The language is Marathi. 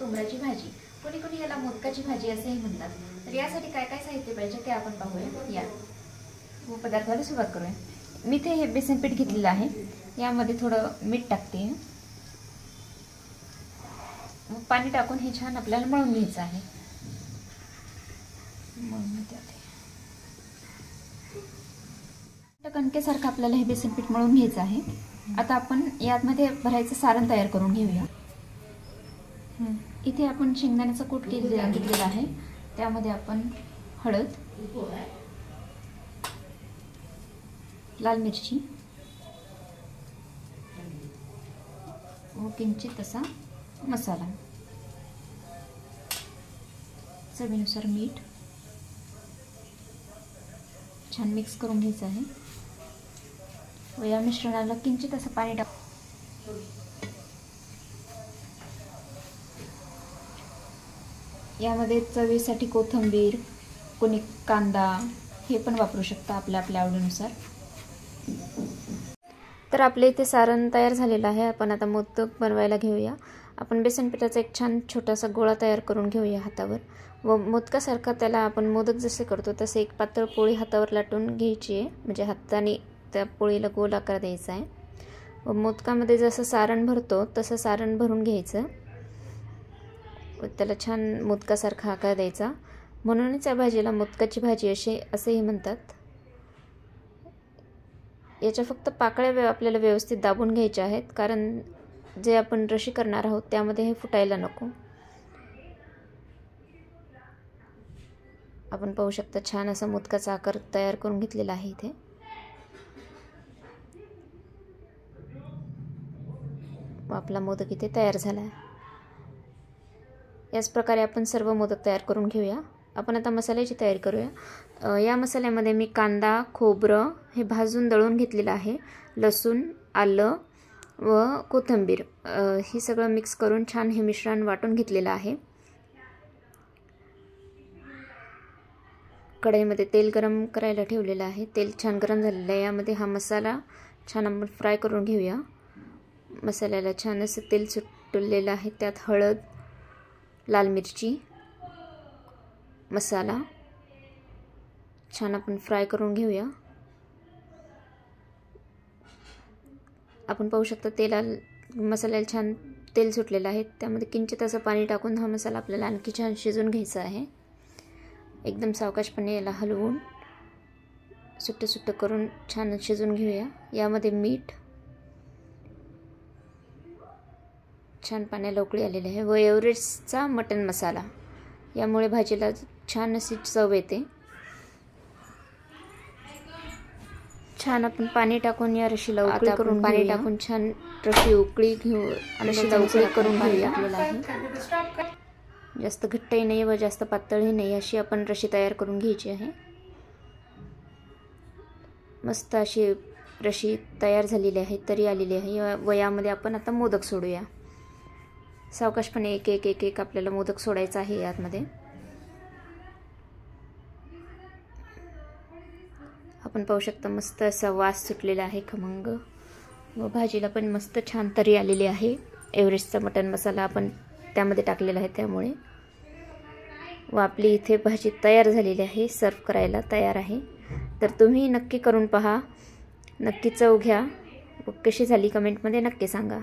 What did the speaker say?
तुंबऱ्याची भाजी. कोणी कोणी याला मोदकाची भाजी असेही म्हणतात. तर यासाठी काय काय साहित्य पाहिजे ते आपण पाहूया. या. व पदार्थाला सुरुवात करूया. मी इथे हे बेसन पीठ घेतलेलं आहे. यामध्ये थोडं मीठ टाकते. मग पाणी टाकून हे छान आपल्याला मळून घ्यायचं आहे. कणकेसारखं आपल्याला हे बेसन पीठ मळून घ्यायचं आहे. आता आपण यामध्ये भरायचं सारण तयार करून घेऊया. इथे आपण शेंगदाण्याचा कूट केले घेतलेला आहे. त्यामध्ये आपण हळद लाल मिरची व किंचित असा मसाला. चवीनुसार मीठ छान मिक्स करून घ्यायचं आहे. व या मिश्रणाला किंचित असं पाणी टाक यामध्ये चवीसाठी कोथिंबीर कोणी कांदा हे पण वापरू शकता आपल्या आपल्या आवडीनुसार. तर आपल्या इथे सारण तयार झालेलं आहे. आपण आता मोदक बनवायला घेऊया. आपण बेसन पिठाचा एक छान छोटासा गोळा तयार करून घेऊया हातावर. व मोदकासारखा त्याला आपण मोदक जसे करतो तसे एक पातळ पोळी हातावर लाटून घ्यायची आहे. म्हणजे हाताने त्या पोळीला गोल आकार द्यायचा आहे. व मोदकामध्ये जसं सारण भरतो तसं सारण भरून घ्यायचं. त्याला छान मोदकासारखा आकार द्यायचा. म्हणूनच या भाजीला मोदकाची भाजी असे असेही म्हणतात. याच्या फक्त पाकळ्या वे आपल्याला व्यवस्थित दाबून घ्यायच्या आहेत. कारण जे आपण रशी करणार आहोत त्यामध्ये हे फुटायला नको. आपण पाहू शकता छान असा मोदकाचा आकार तयार करून घेतलेला आहे इथे. आपला मोदक इथे तयार झाला आहे याच प्रकारे आपण सर्व मोदक तयार करून घेऊया. आपण आता मसाल्याची तयारी करूया. या मसाल्यामध्ये मी कांदा खोबरं हे भाजून दळून घेतलेलं आहे. लसूण आलं व कोथिंबीर. हे सगळं मिक्स करून छान हे मिश्रण वाटून घेतलेलं आहे. कढईमध्ये तेल गरम करायला ठेवलेलं आहे. तेल छान गरम झालेलं आहे. यामध्ये हा मसाला छान आपण फ्राय करून घेऊया. मसाल्याला छान असं तेल सुटलेलं आहे. त्यात हळद लाल मिरची मसाला छान आपण फ्राय करून घेऊया. आपण पाहू शकता तेला मसाल्याला छान तेल सुटलेलं आहे. त्यामध्ये किंचित असं पाणी टाकून हा मसाला आपल्याला आणखी छान शिजून घ्यायचा आहे. एकदम सावकाशपणे याला हलवून सुट्टं सुट्टं करून छान शिजून घेऊया. यामध्ये मीठ छान पाण्याला उकळी आलेली आहे. व एव्हरेस्टचा मटन मसाला. यामुळे भाजीला छान अशी चव येते. छान आपण पाणी टाकून या रशीला उकळी करून पाणी टाकून छान रशी उकळी घेऊ रशीला उकळी करून घेऊया. जास्त घट्टही नाही व जास्त पातळही नाही अशी आपण रशी तयार करून घ्यायची आहे. मस्त अशी रशी तयार झालेली आहे तरी आलेली आहे. व यामध्ये आपण आता मोदक सोडूया. सावकाशपणे एक एक एक एक आपल्याला मोदक सोडायचा आहे यातमध्ये. आपण पाहू शकता मस्त असा वास सुटलेला आहे खमंग. व भाजीला पण मस्त छान तरी आलेली आहे. एव्हरेस्टचा मटन मसाला आपण त्यामध्ये टाकलेला आहे त्यामुळे. व आपली इथे भाजी तयार झालेली आहे सर्व करायला तयार आहे. तर तुम्ही नक्की करून पहा. नक्की चव घ्या. व कशी झाली कमेंटमध्ये नक्की सांगा.